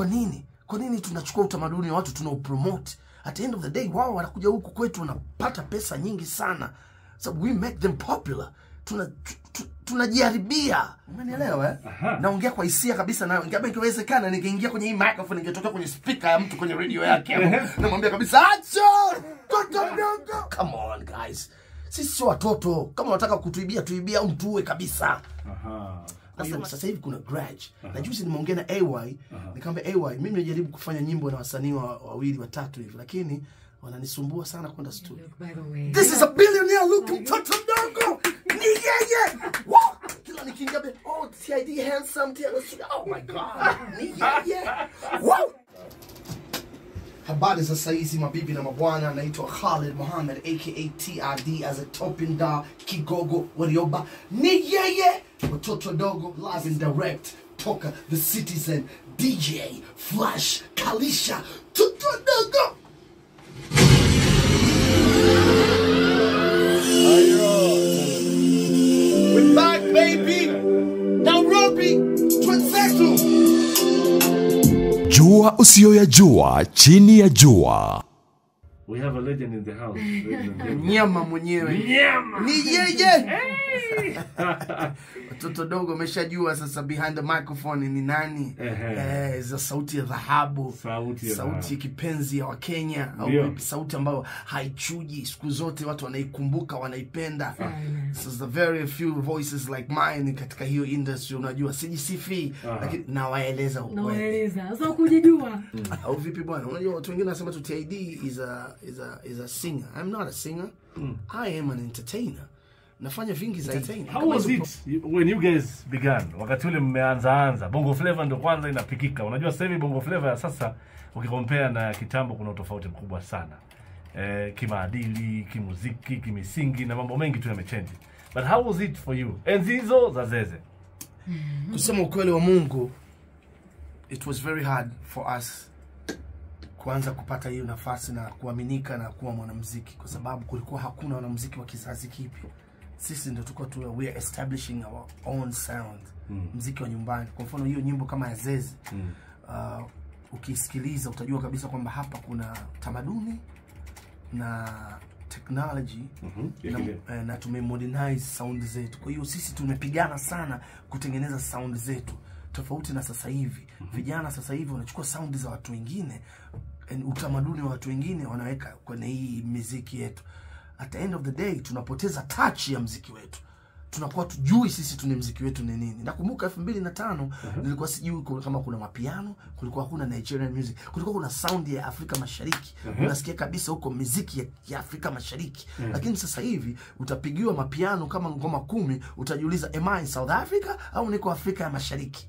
kwa nini? Kwa nini tunachukua utamaduni wa watu tunaupromote at the end of the day wao wanakuja huku kwetu wanapata pesa nyingi sana. So we make them popular. Tuna tu- tu- tunajiharibia. Umenielewa eh? Naongea kwa hisia kabisa na ingawa ingewezekana ningeingia kwenye hii microphone ningetokea kwenye speaker ya mtu kwenye radio yake. Hapo. namwambia kabisa acho toto mdogo. Come on guys. Sisi sio watoto. Kama unataka kutuibia tuibia au mtuue kabisa. Aha. Nasema sasa hivi kuna grudge. Na juzi nimeongea na AY, uh -huh. nikamwambia AY, mimi najaribu kufanya nyimbo na wasanii wa- wawili watatu hivi lakini wananisumbua sana kwenda studio. Look, by the way. This is a billionaire look mtoto mdogo. Ni yeye. Kila nikiingia be, oh CID handsome TID. Oh my god. Ni yeye. Wow! Habari za saizi mabibi na mabwana, naitwa Khalid Mohammed aka TID as a Topinda Kigogo Warioba. Ni yeye watoto dogo live and direct toka the Citizen DJ Flash Kalisha toto dogo. Usiyoyajua chini ya jua. We have a legend in the house. Mnyama. Nyama mwenyewe. Nyama. ni yeye! Watoto dogo ameshajua sasa behind the microphone ni nani? Eh, za sauti ya dhahabu. Sauti ya sauti ya kipenzi ya wakenya. Au vipi? sauti ambayo haichuji. Siku zote watu wanaikumbuka wanaipenda. So the very few voices like mine katika hiyo industry unajua sijisifii lakini nawaeleza ukweli. Nawaeleza. Sasa kujijua au vipi bwana? Unajua watu wengine wanasema tu tid is a, is a, is a singer i'm not a singer Mm. i am an entertainer nafanya vingi za entertainer. How was it when you guys began? Wakati ule mmeanza anza. Bongo Flava ndo kwanza inapikika. Unajua sasa hivi Bongo Flava ya sasa ukikompea na kitambo kuna tofauti mkubwa sana. Eh, kimaadili, kimuziki, kimisingi na mambo mengi tu yamechange. But how was it for you? Enzi hizo za zeze. kusema ukweli wa mungu it was very hard for us kuanza kupata hiyo nafasi na kuaminika na kuwa mwanamuziki, kwa sababu kulikuwa hakuna wanamuziki wa kizazi kipya. sisi ndo tulikuwa tu we are establishing our own sound mm. mziki wa nyumbani kwa mfano hiyo nyimbo kama ya zezi mm. uh, ukisikiliza utajua kabisa kwamba hapa kuna tamaduni na technology mm -hmm. na, eh, na tumemodernize sound zetu kwa hiyo sisi tumepigana sana kutengeneza sound zetu tofauti na sasa hivi mm -hmm. vijana sasa hivi wanachukua saundi za watu wengine utamaduni wa watu wengine wanaweka kwenye hii miziki yetu at the end of the day tunapoteza touch ya mziki wetu tunakuwa tujui sisi tuni mziki wetu ni nini nakumbuka elfu mbili na tano uh -huh. nilikuwa sijui kama kuna mapiano kulikuwa kuna nigerian music kulikuwa kuna sound ya afrika mashariki uh -huh. unasikia kabisa huko miziki ya, ya afrika mashariki uh -huh. lakini sasa hivi utapigiwa mapiano kama ngoma kumi utajiuliza am I in south africa au niko afrika ya mashariki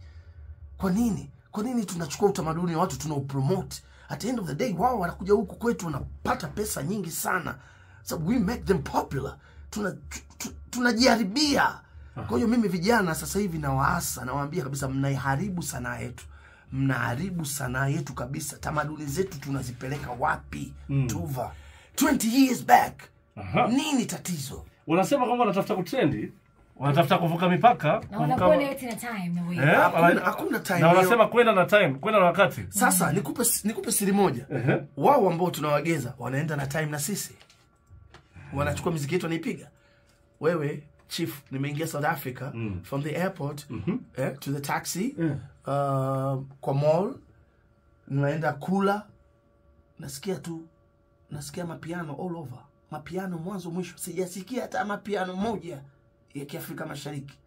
kwa nini? Kwa nini tunachukua utamaduni wa watu tunaupromote at the end of the day wao wanakuja huku kwetu wanapata pesa nyingi sana. So we make them popular. Tunajiharibia, tuna tuna kwa hiyo mimi vijana sasa hivi nawaasa nawaambia kabisa mnaiharibu sanaa yetu. Mnaharibu sanaa yetu kabisa. Tamaduni zetu tunazipeleka wapi? Mm. tuva. 20 years back. Aha. nini tatizo? Wanasema kwamba wanatafuta kutrendi, wanatafuta kuvuka mipaka, na wanakuwa na yote na time na way Eh, wanasema kwenda na time, kwenda na wakati. sasa nikupe nikupe siri moja. Ehe. wao ambao tunawageza wanaenda na time na sisi. Wanachukua miziki yetu wanaipiga. Wewe chief nimeingia south africa from the airport eh, to the taxi uh, kwa mall. Naenda kula. Nasikia tu nasikia mapiano all over. Mapiano mwanzo mwisho. Sijasikia hata mapiano moja ya kiafrika mashariki.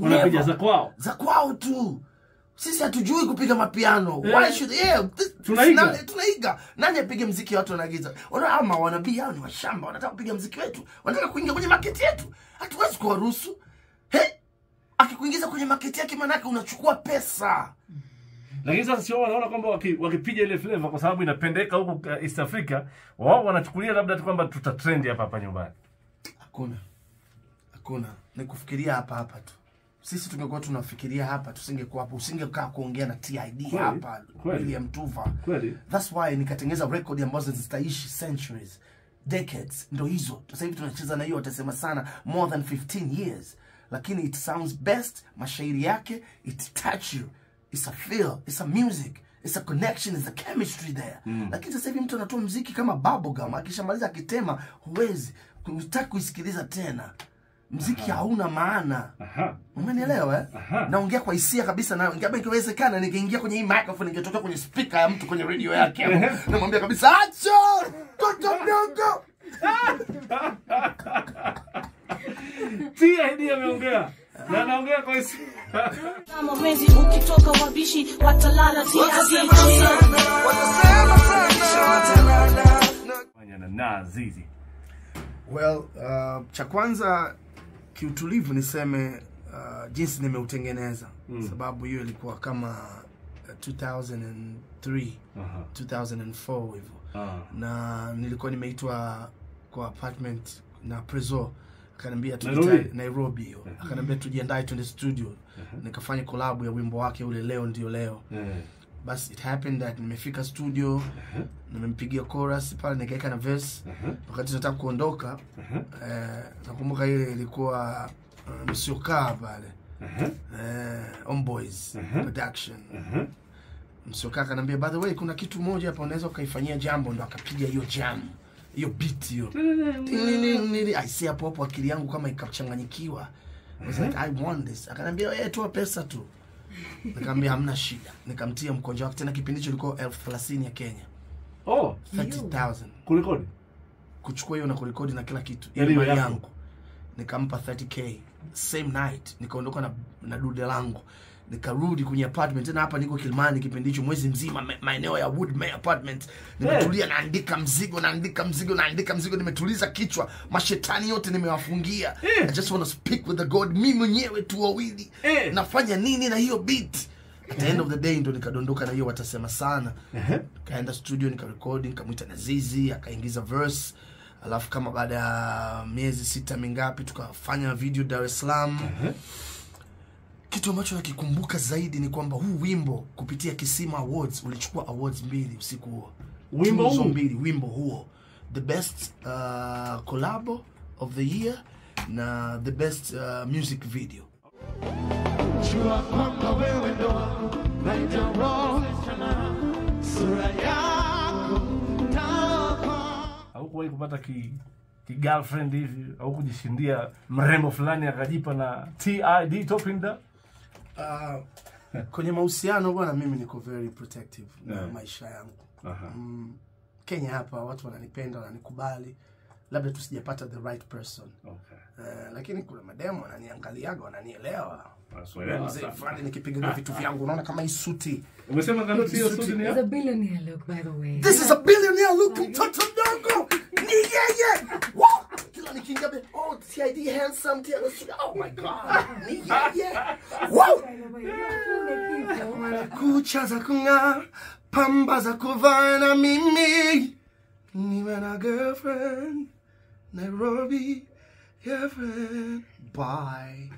Wanapiga za kwao. za kwao tu. Sisi hatujui kupiga mapiano. Why should yeah, Tunaiga. nani- tunaiga. Nani apige mziki watu wanaagiza Ona ama wanabii hao ni washamba wanataka kupiga mziki wetu. Wanataka kuingia kwenye maketi yetu. Hatuwezi kuwaruhusu. He? Akikuingiza kwenye maketi yake manake unachukua pesa. Lakini sasa sio wanaona kwamba wakipiga ile flavor kwa sababu inapendeka huku uh, East Africa, wao wanachukulia labda tu kwamba tuta trend hapa hapa nyumbani. hakuna hakuna. Ni kufikiria hapa hapa tu. Sisi tungekuwa tunafikiria hapa tusingekuwa hapa usingekaa kuongea na tid hapa william tuva. Thats why nikatengeza record ambazo zitaishi centuries decades. Ndo hizo. Sasa hivi tunacheza na hiyo watasema sana more than 15 years. Lakini it sounds best mashairi yake it touch you. It's a feel it's a music It's a connection, it's a chemistry there. Lakini sasa hivi mtu anatoa mziki kama bubblegum, akishamaliza akitema, huwezi. Kutaka kuisikiliza tena. Mziki hauna maana. Aha. Umenielewa eh? Naongea kwa hisia kabisa na ingaba ingewezekana ningeingia kwenye hii microphone ningetokea kwenye speaker ya mtu kwenye radio yake. hapo. Namwambia kabisa acha! Toto mdogo. TID ameongea na anaongea kwa hisia. kama mwezi ukitoka wabishi watalala TID. Fanya na Nazizi. Well, uh, cha kwanza kiutulivu niseme uh, jinsi nimeutengeneza mm. sababu hiyo ilikuwa kama uh, 2003 Aha. 2004 hivyo Ah. na nilikuwa nimeitwa kwa apartment na preso akaniambia Nairobi? hiyo akaniambia tujiandae twende studio nikafanya kolabu ya wimbo wake ule leo ndio leo Eh. Basi it happened that nimefika studio nimempigia chorus pale nikaweka na verse. Wakati nataka kuondoka eh, nakumbuka ile ilikuwa uh, msiokaa pale. Eh, Homeboys production. Msiokaa kanambia by the way kuna kitu moja hapa unaweza ukaifanyia jambo. Ndo akapiga hiyo jam hiyo beat hiyo. Aisee I see hapo hapo akili yangu kama ikachanganyikiwa. I was like I want this. Akanambia eh toa pesa tu nikamwambia hamna shida. Nikamtia mkonjo wake. Tena kipindi hicho ilikuwa elfu thelathini ya Kenya. Oh, 30000 kurekodi. kuchukua hiyo na kurekodi na kila kitu. Yaani Ile mali yangu. Nikampa 30k same night nikaondoka na, na dude langu nikarudi kwenye apartment. Tena hapa niko Kilimani kipindi hicho mwezi mzima maeneo ya Woodmere apartment. Nimetulia naandika mzigo naandika mzigo naandika mzigo. Nimetuliza kichwa mashetani yote nimewafungia. I just want to speak with the God. Mimi mwenyewe tu wawili. Yeah. nafanya nini na hiyo beat? At the end of the day ndo nikadondoka na hiyo watasema sana. Kaenda studio nikarekodi nikamwita nazizi akaingiza verse. Alafu kama baada ya miezi sita mingapi tukafanya video dar es salaam kitu ambacho nakikumbuka zaidi ni kwamba huu wimbo kupitia kisima awards ulichukua awards mbili usiku huo. Wimbo huo huu? mbili wimbo huo. The best uh, collabo of the year na the best uh, music video. Jua kwamba wewe ndo naita sura yako Haukuwahi kupata ki ki girlfriend hivi? Au kujishindia mrembo fulani akajipa na TID top in the uh, kwenye mahusiano bwana mimi niko very protective na Yeah. maisha yangu uh-huh. mm, kenya hapa watu wananipenda wananikubali labda tusijapata the right person Okay. uh, lakini kuna mademo wananiangaliaga wananielewa mzee sana. fulani nikipigaga vitu vyangu unaona kama hii suti Umesema ngano hiyo suti ni ya? a billionaire look, by the way. this is a billionaire look mtoto mdogo ni yeye Wow! kila nikiingia be- oh tid handsome TID oh my god. Ni yeye wow kucha za kung'aa pamba za kuvaa na mimi. Niwe na girlfriend nairobi girlfriend. Bye